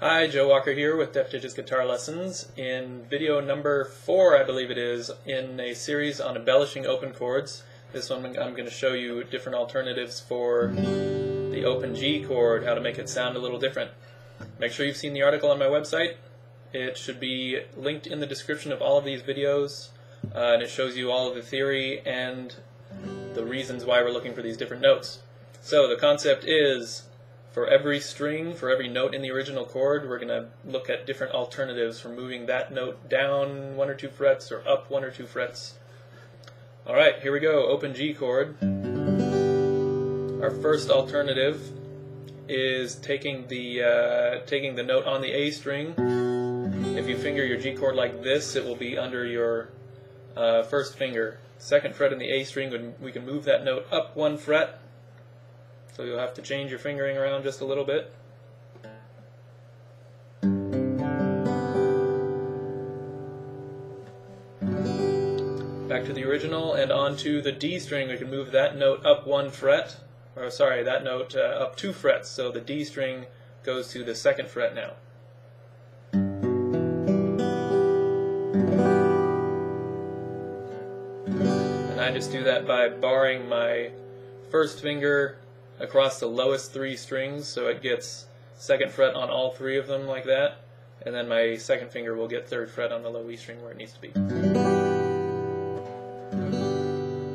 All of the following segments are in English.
Hi, Joe Walker here with Deft Digits Guitar Lessons. In video number four, I believe it is, in a series on embellishing open chords. This one I'm going to show you different alternatives for the open G chord, how to make it sound a little different. Make sure you've seen the article on my website. It should be linked in the description of all of these videos, uh, and it shows you all of the theory and the reasons why we're looking for these different notes. So the concept is for every string, for every note in the original chord, we're going to look at different alternatives for moving that note down one or two frets or up one or two frets. Alright, here we go, open G chord. Our first alternative is taking the, uh, taking the note on the A string. If you finger your G chord like this, it will be under your uh, first finger. Second fret in the A string, we can move that note up one fret so you'll have to change your fingering around just a little bit. Back to the original and onto the D string, we can move that note up one fret, or sorry, that note uh, up two frets, so the D string goes to the second fret now. And I just do that by barring my first finger across the lowest three strings, so it gets second fret on all three of them like that, and then my second finger will get third fret on the low E string where it needs to be.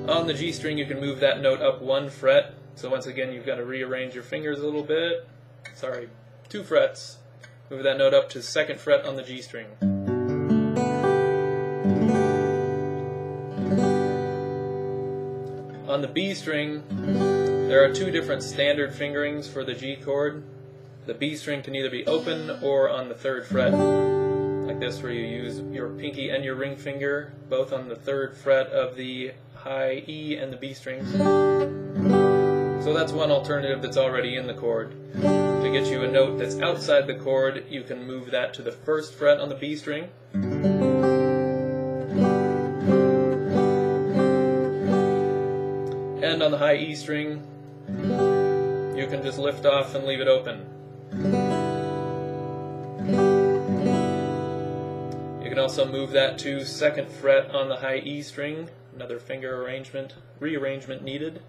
On the G string you can move that note up one fret, so once again you've got to rearrange your fingers a little bit, sorry, two frets, move that note up to second fret on the G string. On the B string, there are two different standard fingerings for the G chord. The B string can either be open or on the third fret, like this where you use your pinky and your ring finger, both on the third fret of the high E and the B strings. So that's one alternative that's already in the chord. To get you a note that's outside the chord, you can move that to the first fret on the B string. And on the high E string, you can just lift off and leave it open. You can also move that to second fret on the high E string, another finger arrangement, rearrangement needed.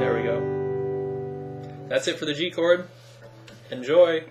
There we go. That's it for the G chord. Enjoy!